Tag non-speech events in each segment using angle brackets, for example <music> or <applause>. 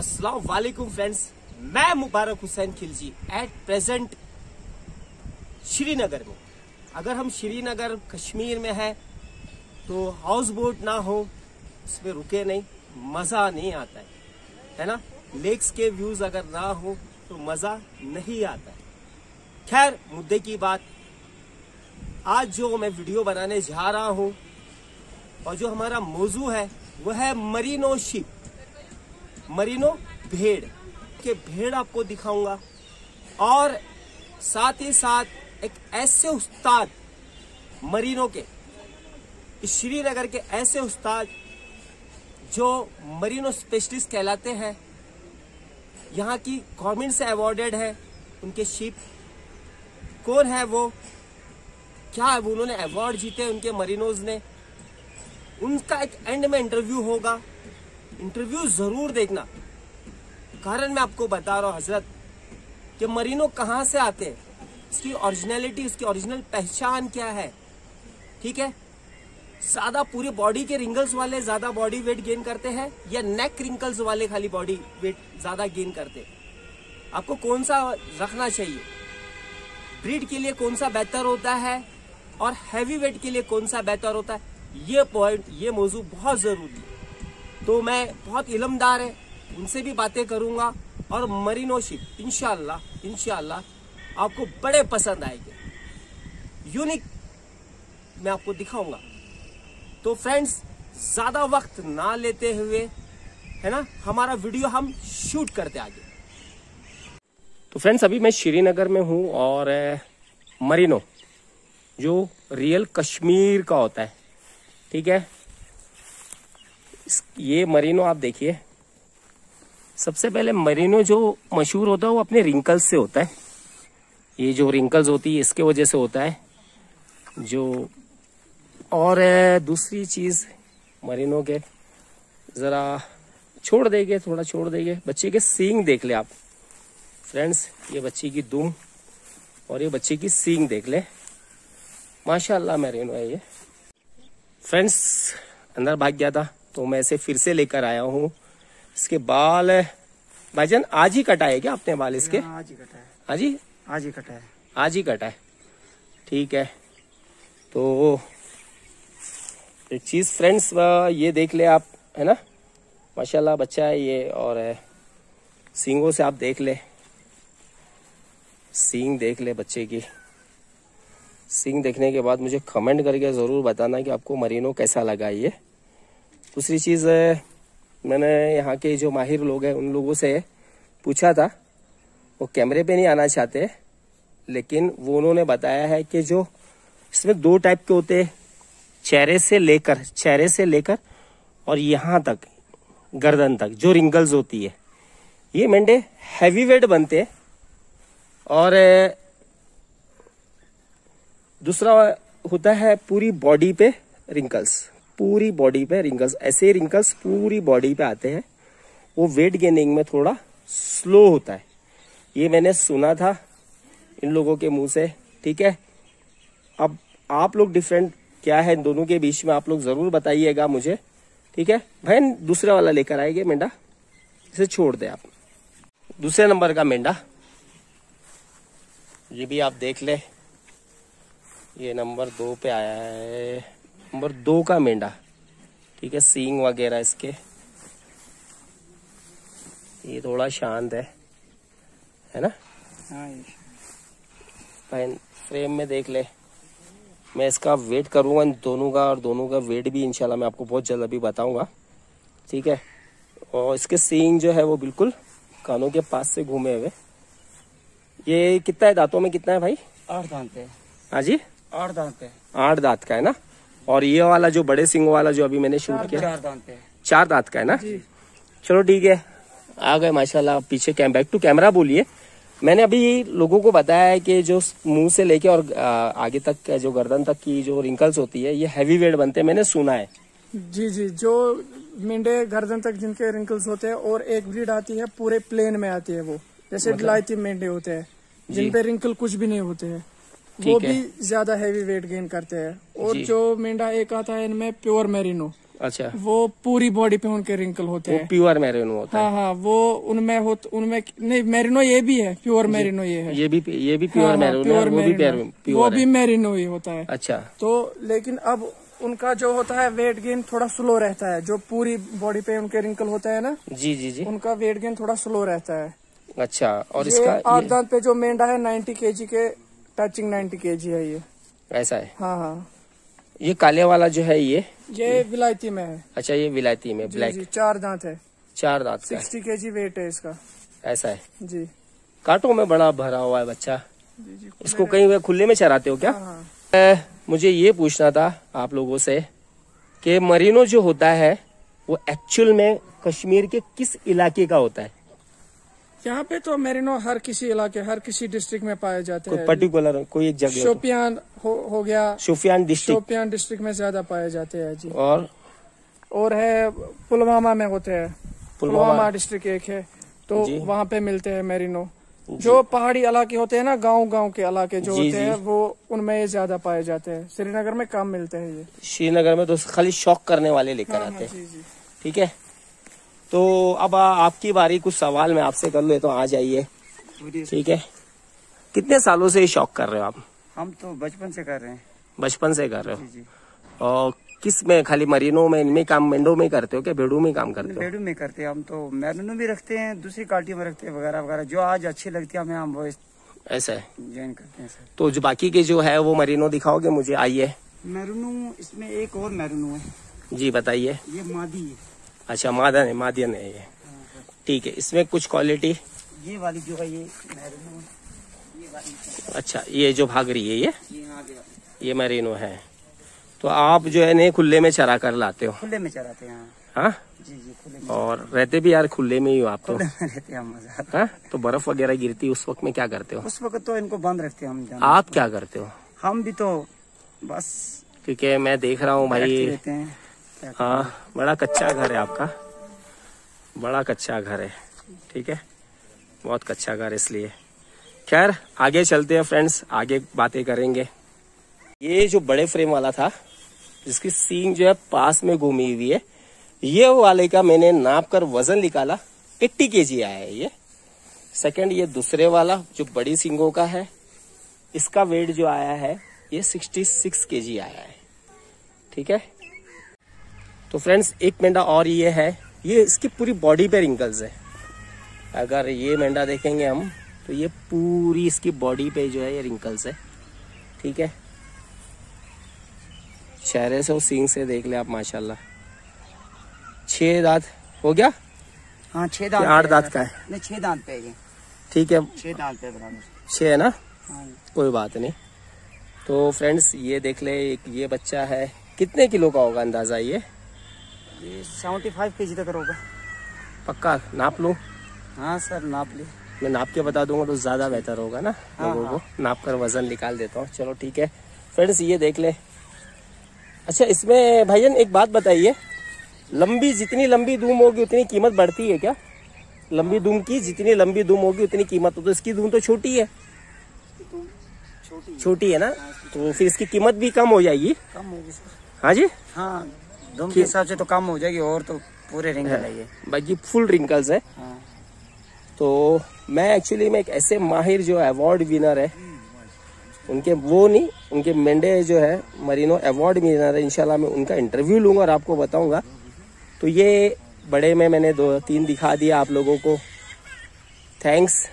अस्सलाम वालेकुम फ्रेंड्स, मैं मुबारक हुसैन खिलजी एट प्रेजेंट श्रीनगर में। अगर हम श्रीनगर, कश्मीर में है तो हाउस बोट ना हो, इसमें रुके नहीं, मज़ा नहीं आता है। है ना? लेक्स के व्यूज़ अगर ना हो तो मज़ा नहीं आता है। खैर, मुद्दे की बात, आज जो मैं वीडियो बनाने जा रहा हूँ, और जो हमारा मौजू है, वह है मरीनो शिप मरीनो, भेड़। के भेड़ आपको दिखाऊँगा। और साथ ही साथ एक ऐसे उस्ताद मरीनो के श्रीनगर के ऐसे उस्ताद जो मरीनो स्पेशलिस्ट कहलाते हैं। यहाँ की गवर्नमेंट से अवॉर्डेड है उनके शिप कौन है वो? क्या है उन्होंने अवार्ड जीते उनके मरीनोज ने। उनका एक एंड में इंटरव्यू होगा। इंटरव्यू ज़रूर देखना। कारण मैं आपको बता रहा हूँ, हज़रत, कि मरीनो कहाँ से आते हैं? इसकी ओरिजिनलिटी उसकी ओरिजिनल पहचान क्या है? ठीक है? ज़्यादा पूरी बॉडी के रिंगल्स वाले ज़्यादा बॉडी वेट गेन करते हैं, या नेक रिंकल्स वाले खाली बॉडी वेट ज़्यादा गेन करते हैं? आपको कौन सा रखना चाहिए? ब्रीड के लिए कौन सा बेहतर होता है? और हैवी वेट के लिए कौन सा बेहतर होता है? ये पॉइंट ये मौजू बहुत ज़रूरी है। तो मैं बहुत इलमदार है, उनसे भी बातें करूँगा और मरीनो शिप इनशाला इनशाला आपको बड़े पसंद आएँगे। यूनिक मैं आपको दिखाऊँगा। तो फ्रेंड्स, ज़्यादा वक्त ना लेते हुए, है ना, हमारा वीडियो हम शूट करते आगे। तो फ्रेंड्स, अभी मैं श्रीनगर में हूँ और मरीनो, जो रियल कश्मीर का होता है, ठीक है? ये मरीनो, आप देखिए। सबसे पहले मरीनो जो मशहूर होता है, वो अपने रिंकल्स से होता है। ये जो रिंकल्स होती है, इसके वजह से होता है। जो और दूसरी चीज़ मरीनो के, जरा छोड़ देंगे, थोड़ा छोड़ देंगे। बच्चे के सींग देख ले आप। फ्रेंड्स ये बच्चे की दुम और ये बच्चे की सींग देख ले। माशाल्लाह मेरिनो है ये। फ्रेंड्स अंदर भाग गया था। तो मैं इसे फिर से लेकर आया हूँ। इसके बाल भाई भाईजान आज ही कटाए क्या अपने बाल इसके? हाँ, आज ही कटा है आज ही आज ही कटा है आज ही कटाए। ठीक है। तो एक चीज़ फ्रेंड्स ये देख ले आप है ना? माशाल्लाह बच्चा है ये और है सींगों से आप देख ले। सींग देख ले बच्चे की। सींग देखने के बाद मुझे कमेंट करके ज़रूर बताना कि आपको मरीनो कैसा लगा ये। दूसरी चीज़ मैंने यहाँ के जो माहिर लोग हैं, उन लोगों से पूछा था, वो कैमरे पे नहीं आना चाहते, लेकिन वो उन्होंने बताया है कि जो इसमें दो टाइप के होते हैं, चेहरे से लेकर, चेहरे से लेकर और यहाँ तक, गर्दन तक, जो रिंगल्स होती है। ये मेंढे हैवी वेट बनते हैं और, दूसरा होता है पूरी बॉडी पे रिंकल्स पूरी बॉडी पे रिंकल्स ऐसे रिंकल्स पूरी बॉडी पे आते हैं। वो वेट गेनिंग में थोड़ा स्लो होता है। ये मैंने सुना था इन लोगों के मुँह से, ठीक है? अब आप लोग डिफरेंट क्या है दोनों के बीच में, आप लोग ज़रूर बताइएगा मुझे, ठीक है? भाई दूसरा वाला लेकर आएँगे, मेंढा। इसे छोड़ दे आप। दूसरे नंबर का मेंढा। ये भी आप देख ले। ये नंबर दो पे आया है। नंबर दो का मेंढा। ठीक है सींग वगैरह इसके। ये थोड़ा शांत है। है ना? हाँ फाइन फ्रेम में देख ले। मैं इसका वेट करूँगा इन दोनों का और दोनों का वेट भी इंशाल्लाह मैं आपको बहुत जल्द अभी बताऊँगा। ठीक है? और इसके सींग जो है वो बिल्कुल कानों के पास से घूमे हुए। ये कितना है दांतों में कितना है भाई? आठ दांत है। हाँ जी? आठ दांत है। आठ दांत का है ना? और ये वाला जो बड़े सिंगों वाला जो अभी मैंने शूट किया। चार दांत है। चार दांत का है ना? चलो ठीक है। आ गए माशाल्लाह पीछे कैम बैक टू कैमरा बोलिए। मैंने अभी लोगों को बताया है कि जो मुँह से लेके और आगे तक जो गर्दन तक की जो रिंकल्स होती है ये हैवी वेट बनते हैं मैंने सुना है। जी जी जो मिंडे गर्दन तक जिनके रिंकल्स होते हैं और एक ब्रीड आती है पूरे प्लेन में आती है वो। जैसे विलायती मेंढे होते हैं जिन पे रिंकल कुछ भी नहीं होते हैं। वो है। भी ज़्यादा हैवी वेट गेन करते हैं। और जो। मेंढा एक आता है इनमें प्योर मेरिनो अच्छा। वो पूरी बॉडी पे उनके रिंकल होते हैं। प्योर मैरिनो होता हाँ। हाँ वो उनमें हो उनमें नहीं मेरिनो ये भी है प्योर मेरिनो ये है। है ये भी ये भी प्योर हाँ, हाँ, मैरिनो है प्योर वो भी मेरिनो। वो भी मेरिनो ही होता है। अच्छा। तो लेकिन अब उनका जो होता है वेट गेन थोड़ा स्लो रहता है। जो पूरी बॉडी पे उनके रिंकल होता है ना जी जी जी। उनका वेट गेन थोड़ा स्लो रहता है। अच्छा और इसका आठ दांत पे जो मेंढा है 90 केजी के टचिंग 90 केजी है ये। ऐसा है? हाँ हाँ। ये काले वाला जो है ये? ये विलायती में है। अच्छा ये विलायती में जी ब्लैक जी चार दांत है। चार दांत का। है। 60 केजी वेट है इसका। ऐसा है? जी। कांटों में बड़ा भरा हुआ है बच्चा। जी जी इसको कहीं वे खुले में चराते हो क्या? हाँ हाँ। मुझे ये पूछना था आप लोगों से कि मरीनो जो होता है वो एक्चुअल में कश्मीर के किस इलाके का होता है? यहाँ पे तो मेरिनो हर किसी इलाके हर किसी डिस्ट्रिक्ट में पाए जाते हैं। पर्टिकुलर कोई एक जगह शोपियान हो, हो गया। शोपियान डिस्ट्रिक्ट शोपियान डिस्ट्रिक्ट में ज़्यादा पाए जाते हैं जी। और? और है पुलवामा में होते हैं। पुलवामा। डिस्ट्रिक्ट एक है। तो वहाँ पे मिलते हैं मेरिनो। जो। पहाड़ी इलाके होते हैं ना गाँव गाँव के इलाके जो जी, होते हैं वो उनमें ये ज़्यादा पाए जाते हैं। श्रीनगर में कम मिलते हैं ये। श्रीनगर में तो खाली शौक करने वाले लेकर हाँ, आते हाँ, हैं। जी जी। ठीक है? तो अब आपकी बारी कुछ सवाल मैं आपसे कर ले तो आ जाइए। ठीक है? कितने सालों से शौक कर रहे हो आप? हम तो बचपन से कर रहे हैं। बचपन से कर रहे हो? और किसमें खाली मरीनों में इनमें काम मेंढों में करते हो क्या भेड़ों में काम करते हो? बेडू में करते हैं हम तो मैरिनो भी रखते हैं दूसरी काटियों में रखते हैं वगैरह वगैरह। जो आज अच्छी लगती है हमें हम वो ऐसा है? ज्वाइन करते हैं सर। तो जो बाकी के जो है वो मरीनो दिखाओगे मुझे आइए। मैरूनो इसमें एक और मैरूनो है। जी बताइए। ये मादी है। अच्छा मादन है मादियन है ये। ठीक है इसमें कुछ क्वालिटी ये वाली जो है ये मैरूनो ये वाली अच्छा ये जो भाग रही है ये? ये गया है। तो आप जो है नहीं खुले में चरा कर लाते हो? खुले में चराते हैं हाँ। हाँ? जी जी खुले में और रहते भी यार खुले में ही हो आप तो। रहते हैं हाँ। तो बर्फ़ वगैरह गिरती है उस वक्त में क्या करते हो? उस वक्त तो इनको बंद रखते हैं हम आप क्या करते हो? हम भी तो बस क्योंकि मैं देख रहा हूँ भाई। हैं, बड़ा कच्चा घर है आपका। बड़ा कच्चा घर है, ठीक है? बहुत कच्चा घर इसलिए। खैर, आगे चलते हैं फ्रेंड्स, आगे बातें करेंगे। ये जो बड़े फ्रेम वाला था, जिसकी सींग जो है पास में घूमी हुई है, ये वाले का मैंने नाप कर वज़न निकाला 80 केजी आया है ये। सेकंड ये दूसरे वाला, जो बड़ी सींगों का है, इसका वेट जो आया है, ये सिक्सटी 66 केजी आया है, ठीक है? तो फ्रेंड्स एक मेंढा और ये है। ये इसकी पूरी बॉडी पे रिंकल्स है। अगर ये मेंढा देखेंगे हम तो ये पूरी इसकी बॉडी पे जो है ये रिंकल्स है। ठीक है? चेहरे से और सींग से देख ले आप माशाल्लाह। छह दांत हो गया? हाँ छह दांत आठ दांत का है। नहीं छह दांत पे ये। ठीक है। छह दांत पे बराबर छह है ना? हाँ कोई बात नहीं। तो फ्रेंड्स ये देख ले एक ये बच्चा है। कितने किलो का होगा अंदाज़ा ये? ये सेवेंटी फाइव के जी तक होगा पक्का? नाप लूँ? हाँ सर नाप ली। मैं नाप के बता दूँगा तो ज़्यादा बेहतर होगा ना हाँ, लोगों को। नाप कर वज़न निकाल देता हूँ। चलो ठीक है। फ्रेंड्स ये देख ले। अच्छा इसमें भाईजन एक बात बताइए। लंबी जितनी लंबी धूम होगी उतनी कीमत बढ़ती है क्या? लंबी धूम की जितनी लंबी धूम होगी उतनी कीमत हो तो इसकी धूम तो छोटी है। छोटी छोटी है ना? तो फिर इसकी कीमत भी कम हो जाएगी। कम होगी सर। हाँ जी? हाँ। धूम के हिसाब से तो कम हो जाएगी और तो पूरे रिंग है। ये बाकी फुल रिंकल्स है। हाँ। तो मैं एक्चुअली में एक ऐसे माहिर जो अवार्ड विनर है उनके वो नहीं उनके मेंढे जो है मरीनो अवार्ड विनर है इनशाला मैं उनका इंटरव्यू लूँगा और आपको बताऊँगा। तो ये बड़े में मैंने दो तीन दिखा दिया आप लोगों को। थैंक्स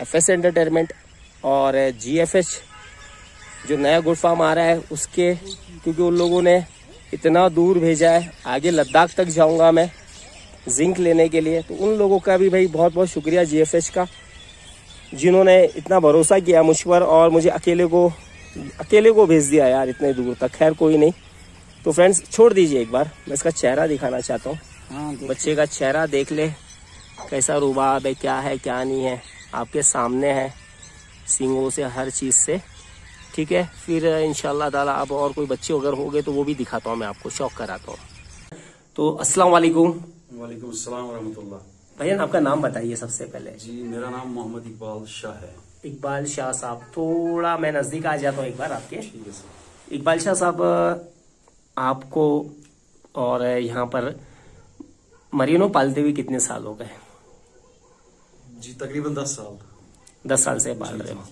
एफ़ एस एंटरटेनमेंट और जी एफ़ एच जो नया गुड फार्म आ रहा है उसके क्योंकि उन लोगों ने इतना दूर भेजा है आगे लद्दाख तक जाऊँगा मैं जिंक लेने के लिए। तो उन लोगों का भी भाई बहुत बहुत शुक्रिया जीएफएच का जिन्होंने इतना भरोसा किया मुझ पर और मुझे अकेले को अकेले को भेज दिया यार इतने दूर तक। खैर कोई नहीं। तो फ्रेंड्स छोड़ दीजिए एक बार। मैं इसका चेहरा दिखाना चाहता हूँ। हाँ बच्चे का चेहरा देख ले कैसा रुबाब है क्या है क्या नहीं है। आपके सामने है सिंगों से हर चीज़ से। ठीक है? फिर इंशाल्लाह ताला अब और कोई बच्चे अगर हो गए तो वो भी दिखाता हूँ मैं आपको शौक कराता हूँ। तो अस्सलाम वालेकुम। वालेकुम अस्सलाम वरहमतुल्लाह। भैया आपका नाम बताइए सबसे पहले। जी मेरा नाम मोहम्मद इकबाल शाह है। इकबाल शाह साहब थोड़ा मैं नज़दीक आ जाता हूँ एक बार आपके। ठीक है सर। इकबाल शाह साहब आपको और यहाँ पर मरीनो पालते हुए कितने साल हो गए? जी तकरीबन दस साल। दस साल से पाल रहे। हो।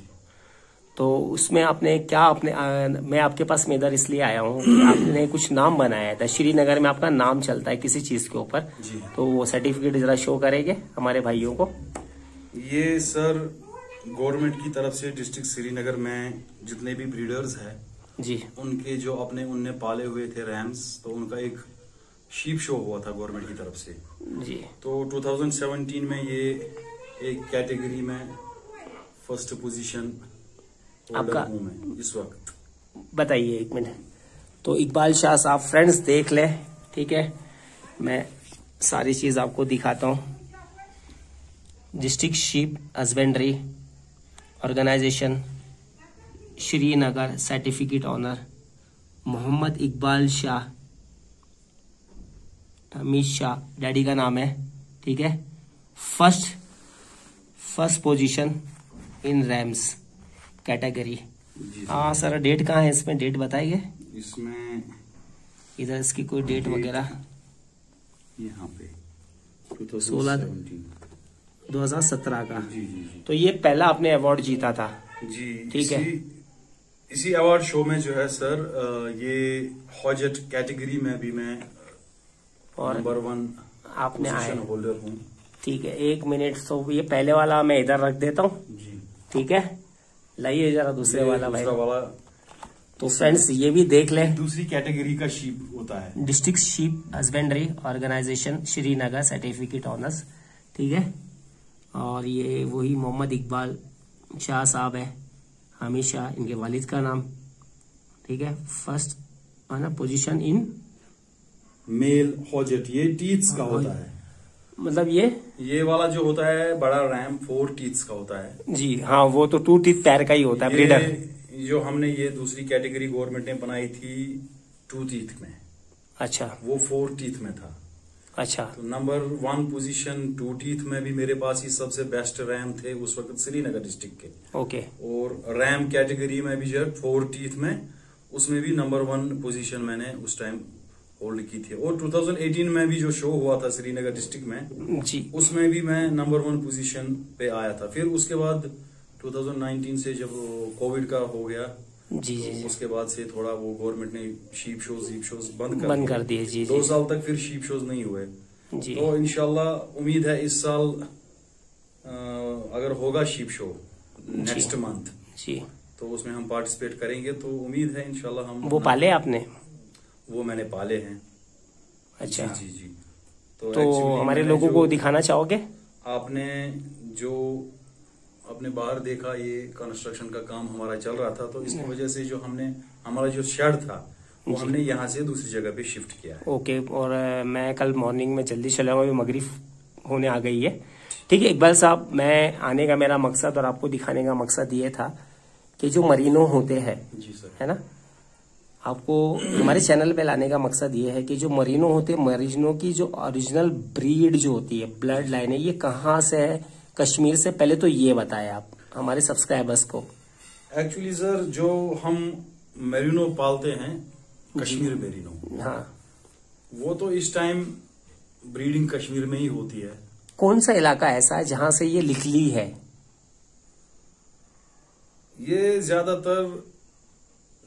तो उसमें आपने क्या आपने आ, मैं आपके पास में इधर इसलिए आया हूँ <clears throat> आपने कुछ नाम बनाया था श्रीनगर में आपका नाम चलता है किसी चीज़ के ऊपर। जी। तो वो सर्टिफिकेट जरा शो करेंगे हमारे भाइयों को। ये सर गवर्नमेंट की तरफ़ से डिस्ट्रिक्ट श्रीनगर में जितने भी ब्रीडर्स है जी। उनके जो अपने उनने पाले हुए थे रैम्स तो उनका एक शीप शो हुआ था गवर्नमेंट की तरफ़ से। जी। तो 2017 में ये एक कैटेगरी में फ़र्स्ट पोजीशन आपका- इस वक्त। बताइए एक मिनट। तो इकबाल शाह साहब फ्रेंड्स देख ले ठीक है? मैं सारी चीज़ आपको दिखाता हूँ। District sheep husbandry organisation Srinagar certificate honour Mohammad Iqbal Shah Amit Shah daddy का नाम है ठीक है? First first position in rams category हाँ। सर। डेट कहाँ है इसमें? डेट बताइए। इसमें इधर इसकी कोई डेट वगैरह? यहाँ पे सोलह दो हज़ार सत्रह का। जी जी जी। तो ये पहला आपने अवार्ड जीता था। जी ठीक है। इसी- अवार्ड शो में जो है सर ये हॉजेट कैटेगरी में भी मैं और नंबर वन आपने होल्डर हूँ। ठीक है एक मिनट तो ये पहले वाला मैं इधर रख देता हूँ। ठीक है? लाइए जरा दूसरे वाला भाई। वाला। तो फ्रेंड्स ये भी देख ले। दूसरी कैटेगरी का शीप होता है। District sheep husbandry organisation Srinagar certificate honours ठीक है? और ये वही मोहम्मद इकबाल शाह साहब है हमेशा इनके वालिद का नाम ठीक है? फ़र्स्ट ना पोजीशन इन मेल हॉजेट ये टीथ्स का होता है। मतलब ये? ये वाला जो होता है बड़ा रैम फोर टीथ्स का होता है। जी हाँ वो तो टू टीथ पैर का ही होता है ब्रीडर। जो हमने ये दूसरी कैटेगरी गवर्नमेंट ने बनाई थी टू टीथ में। अच्छा। वो फोर टीथ में था। अच्छा। तो number one position two teeth में भी मेरे पास ही सबसे बेस्ट रैम थे उस वक्त श्रीनगर डिस्ट्रिक्ट के। ओके। और रैम कैटेगरी में भी जो है फोर टीथ में उसमें भी नंबर वन पोजीशन मैंने उस टाइम होल्ड की थी। और 2018 में भी जो शो हुआ था श्रीनगर डिस्ट्रिक्ट में जी। उसमें भी मैं नंबर वन पोजीशन पे आया था। फिर उसके बाद 2019 से जब कोविड का हो गया जी तो जी। उसके बाद से थोड़ा वो गवर्नमेंट ने शीप शोज़ शीप शोज़ बंद कर बंद दिए। कर दिए जी दो साल तक फिर शीप शोज़ नहीं हुए। जी। तो इनशाला उम्मीद है इस साल अगर होगा शीप शो नेक्स्ट मंथ जी। तो उसमें हम पार्टिसिपेट करेंगे। तो उम्मीद है इनशाला हम वो पाले आपने? वो मैंने पाले हैं। अच्छा। जी जी जी। तो actually हमारे लोगों को दिखाना चाहोगे? आपने जो अपने बाहर देखा ये कंस्ट्रक्शन का काम हमारा चल रहा था तो इसकी वजह से जो हमने हमारा जो शेड था वो हमने यहाँ से दूसरी जगह पे शिफ्ट किया है। ओके और मैं कल मॉर्निंग में जल्दी चला मगरिब होने आ गई है। ठीक है इकबाल साहब मैं आने का मेरा मकसद और आपको दिखाने का मकसद ये था कि जो मरीनो होते हैं जी सर। है ना? आपको हमारे चैनल पे लाने का मकसद ये है कि जो मरीनो होते हैं मरीनो की जो ओरिजिनल ब्रीड जो होती है ब्लड लाइन है ये कहाँ से है? कश्मीर से पहले तो ये बताएँ आप हमारे सब्सक्राइबर्स को। एक्चुअली सर जो हम मेरिनो पालते हैं कश्मीर मेरिनो। हाँ। वो तो इस टाइम ब्रीडिंग कश्मीर में ही होती है। कौन सा इलाका ऐसा है जहाँ से ये लिखली है? ये ज़्यादातर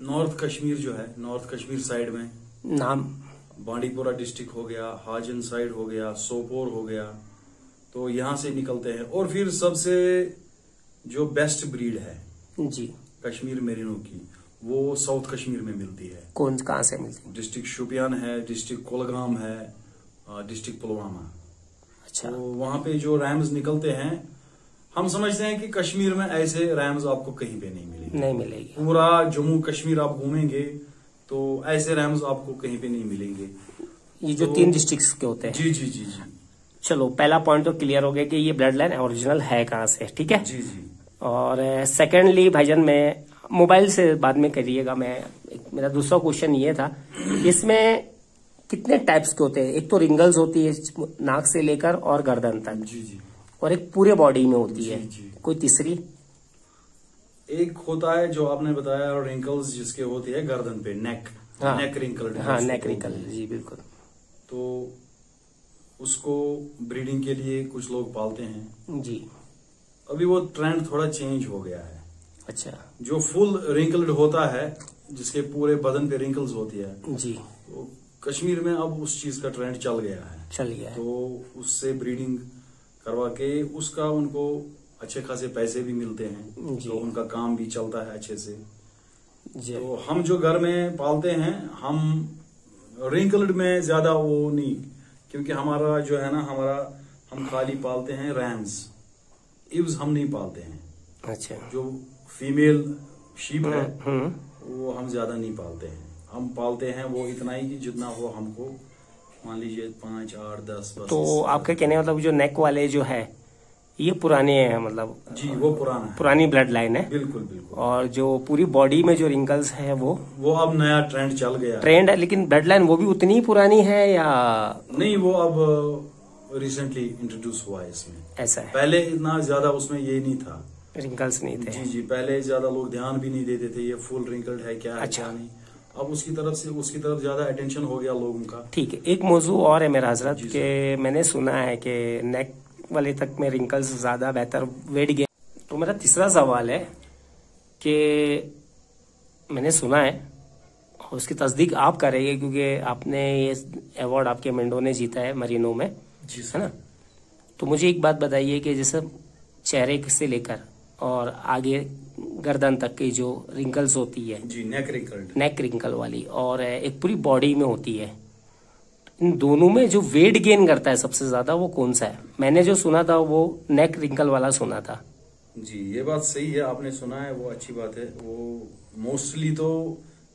नॉर्थ कश्मीर जो है नॉर्थ कश्मीर साइड में नाम। बांडीपुरा डिस्ट्रिक्ट हो गया हाजन साइड हो गया सोपोर हो गया तो यहाँ से निकलते हैं। और फिर सबसे जो बेस्ट ब्रीड है जी। कश्मीर मेरिनो की वो साउथ कश्मीर में मिलती है। कौन कहाँ से मिलती है? डिस्ट्रिक्ट शुपियान है डिस्ट्रिक्ट कोलगाम है डिस्ट्रिक्ट पुलवामा। अच्छा। तो वहाँ पे जो रैम्स निकलते हैं हम समझते हैं कि कश्मीर में ऐसे रैम्स आपको कहीं पे नहीं मिलेंगे नहीं मिलेगी। पूरा जम्मू कश्मीर आप घूमेंगे तो ऐसे रैम्स आपको कहीं पे नहीं मिलेंगे। ये जो तो- तीन डिस्ट्रिक्ट्स के होते हैं। जी जी जी जी। चलो पहला पॉइंट तो क्लियर हो गया कि ये ब्लड लाइन ओरिजिनल है कहाँ से ठीक है? जी जी। और सेकेंडली भाईजान मैं मोबाइल से बाद में करिएगा मैं मेरा दूसरा क्वेश्चन ये था इसमें कितने टाइप्स के होते हैं? एक तो रिंगल्स होती है नाक से लेकर और गर्दन तक। जी जी। और एक पूरे बॉडी में होती जी, है। जी। कोई तीसरी? एक होता है जो आपने बताया रिंकल्स जिसके होती है गर्दन पे नेक हाँ। नेक रिंकल हाँ नेक रिंकल जी बिल्कुल। तो उसको ब्रीडिंग के लिए कुछ लोग पालते हैं। जी। अभी वो ट्रेंड थोड़ा चेंज हो गया है। अच्छा। जो फुल रिंकल्ड होता है जिसके पूरे बदन पे रिंकल्स होती है जी। तो कश्मीर में अब उस चीज़ का ट्रेंड चल गया है। चल गया है। तो उससे ब्रीडिंग करवा के उसका उनको अच्छे खासे पैसे भी मिलते हैं जी। तो उनका काम भी चलता है अच्छे से। जी। तो हम जो घर में पालते हैं हम रिंकल्ड में ज़्यादा वो नहीं क्योंकि हमारा जो है ना हमारा हम खाली पालते हैं रैम्स इव्स हम नहीं पालते हैं। अच्छा। जो फीमेल शीप है हम्म। वो हम ज़्यादा नहीं पालते हैं। हम पालते हैं वो इतना ही कि जितना हो हमको मान लीजिए पाँच आठ दस बस। तो आपका कहने मतलब जो नेक वाले जो है ये पुराने हैं मतलब जी वो पुराना पुरानी ब्लड लाइन है। बिल्कुल बिल्कुल। और जो पूरी बॉडी में जो रिंकल्स है वो वो अब नया ट्रेंड चल गया है। ट्रेंड है लेकिन ब्लड लाइन वो भी उतनी ही पुरानी है या नहीं वो अब रिसेंटली इंट्रोड्यूस हुआ है इसमें। ऐसा है। पहले इतना ज़्यादा उसमें ये नहीं था। रिंकल्स नहीं थे। जी जी पहले ज़्यादा लोग ध्यान भी नहीं देते थे ये फुल रिंकल्ड है क्या है अच्छा। क्या नहीं। अब उसकी तरफ़ से उसकी तरफ़ ज़्यादा अटेंशन हो गया लोगों का। ठीक है एक मौजू और है मेरा हज़रत कि मैंने सुना है कि नेक वाले तक में रिंकल्स ज़्यादा बेहतर वेट गेन तो मेरा तीसरा सवाल है कि मैंने सुना है उसकी तस्दीक आप करेंगे क्योंकि आपने ये अवार्ड आपके मेंडो ने जीता है मरीनो में जी है ना? तो मुझे एक बात बताइए कि जैसे चेहरे से लेकर और आगे गर्दन तक की जो रिंकल्स होती है जी नेक रिंकल्ड नेक रिंकल वाली और एक पूरी बॉडी में होती है इन दोनों में जो वेट गेन करता है सबसे ज़्यादा वो कौन सा है? मैंने जो सुना था वो नेक रिंकल वाला सुना था। जी ये बात सही है आपने सुना है वो अच्छी बात है। वो मोस्टली तो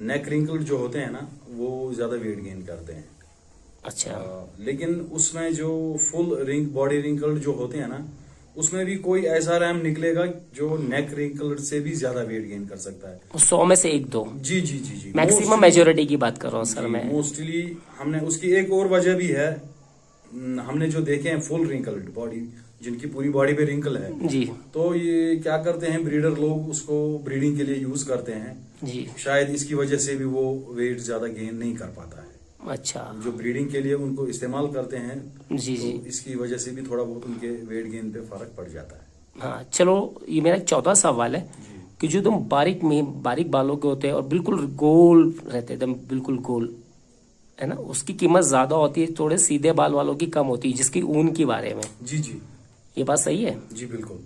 नेक रिंकल जो होते हैं ना वो ज़्यादा वेट गेन करते हैं। अच्छा। आ, लेकिन उसमें जो फुल रिंक बॉडी रिंकल जो होते हैं ना उसमें भी कोई ऐसा रैम निकलेगा जो नेक रिंकल्ड से भी ज़्यादा वेट गेन कर सकता है। सौ में से एक दो। जी जी जी जी। मैक्सिमम मेजोरिटी की बात कर रहा हूँ सर मैं। मोस्टली हमने उसकी एक और वजह भी है हमने जो देखे हैं फुल रिंकल्ड बॉडी जिनकी पूरी बॉडी पे रिंकल है। जी। तो ये क्या करते हैं ब्रीडर लोग उसको ब्रीडिंग के लिए यूज़ करते हैं। जी। शायद इसकी वजह से भी वो वेट ज़्यादा गेन नहीं कर पाता है। अच्छा। जो ब्रीडिंग के लिए उनको इस्तेमाल करते हैं जी जी। तो इसकी वजह से भी थोड़ा बहुत उनके वेट गेन पे फ़र्क पड़ जाता है। हाँ चलो ये मेरा चौथा सवाल है कि जो तुम बारीक में बारीक बालों के होते हैं और बिल्कुल गोल रहते हैं एकदम बिल्कुल गोल है ना? उसकी कीमत ज़्यादा होती है थोड़े सीधे बाल वालों की कम होती है जिसकी ऊन के बारे में। जी जी। ये बात सही है? जी बिल्कुल।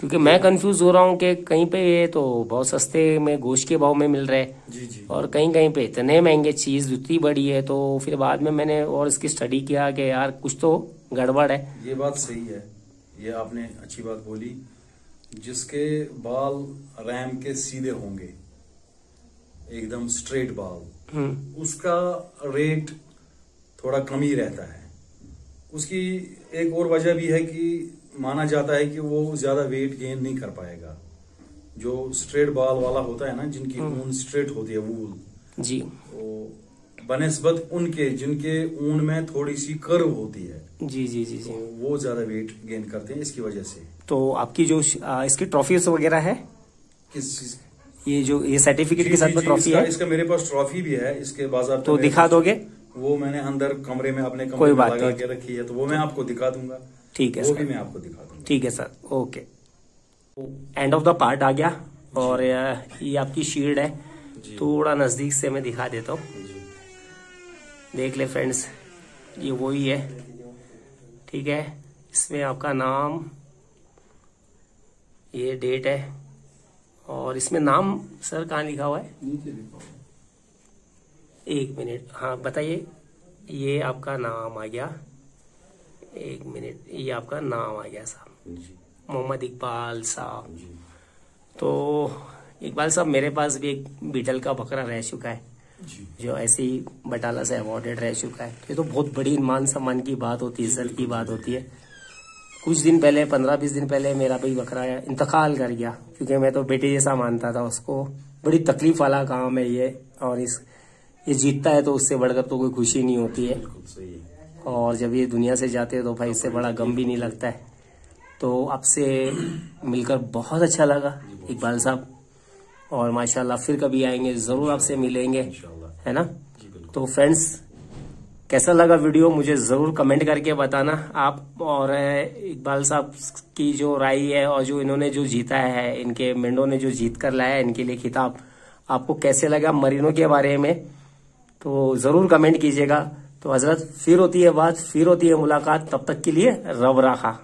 क्योंकि मैं कंफ्यूज हो रहा हूँ कि कहीं पे ये तो बहुत सस्ते में गोश्त के भाव में मिल रहे हैं। जी जी। और कहीं कहीं पे इतने महँगे चीज़ इतनी बड़ी है तो फिर बाद में मैंने और इसकी स्टडी किया कि यार कुछ तो गड़बड़ है। ये बात सही है। ये आपने अच्छी बात बोली जिसके बाल रैम के सीधे होंगे एकदम स्ट्रेट बाल हम्म। उसका रेट थोड़ा कम ही रहता है। उसकी एक और वजह भी है कि माना जाता है कि वो ज़्यादा वेट गेन नहीं कर पाएगा। जो स्ट्रेट बाल वाला होता है ना जिनकी ऊन स्ट्रेट होती है वूल जी। तो बनस्बत उनके जिनके ऊन में थोड़ी सी कर्व होती है जी जी जी जी। तो वो ज़्यादा वेट गेन करते हैं इसकी वजह से। तो आपकी जो इसकी ट्रॉफीज वगैरह है? किस चीज़? ये जो ये सर्टिफिकेट के साथ में ट्रॉफी है? इसका मेरे पास ट्रॉफी भी है इसके बाज़ार तो दिखा दोगे? वो मैंने अंदर कमरे में अपने कमरे कोई में बात लगा के रखी है तो वो मैं आपको दिखा दूँगा। ठीक है वो सर। भी मैं आपको दिखा दूँगा। ठीक है sir okay. End of the part आ गया और ये आपकी शील्ड है। थोड़ा नज़दीक से मैं दिखा देता हूँ। देख ले फ्रेंड्स ये वही है। ठीक है इसमें आपका नाम ये डेट है और इसमें नाम सर कहाँ लिखा हुआ है। एक मिनट हाँ बताइए। ये आपका नाम आ गया। एक मिनट ये आपका नाम आ गया साहब। मोहम्मद इकबाल साहब। तो इकबाल साहब मेरे पास भी एक बीटल का बकरा रह चुका है। जी। जो ऐसे ही बटाला से अवॉर्डेड रह चुका है। ये तो बहुत बड़ी मान सम्मान की बात होती है इज़्ज़त की बात होती है। कुछ दिन पहले पंद्रह बीस दिन पहले मेरा भाई बकरा इंतकाल कर गया। क्योंकि मैं तो बेटे जैसा मानता था उसको। बड़ी तकलीफ़ वाला काम है ये और इस ये जीतता है तो उससे बढ़कर तो कोई खुशी नहीं होती है। सही है। और जब ये दुनिया से जाते हैं तो भाई इससे बड़ा गम भी नहीं लगता है। तो आपसे मिलकर बहुत अच्छा लगा इकबाल साहब। और माशाल्लाह फिर कभी आएँगे ज़रूर आपसे मिलेंगे है ना? तो फ्रेंड्स कैसा लगा वीडियो? मुझे ज़रूर कमेंट करके बताना। आप और इकबाल साहब की जो राय है और जो इन्होंने जो जीता है इनके मेंढों ने जो जीत कर लाया है इनके लिए खिताब। आपको कैसे लगा मरीनों के बारे में? तो ज़रूर कमेंट कीजिएगा। तो हज़रत फिर होती है बात, फिर होती है मुलाकात, तब तक के लिए रब राखा।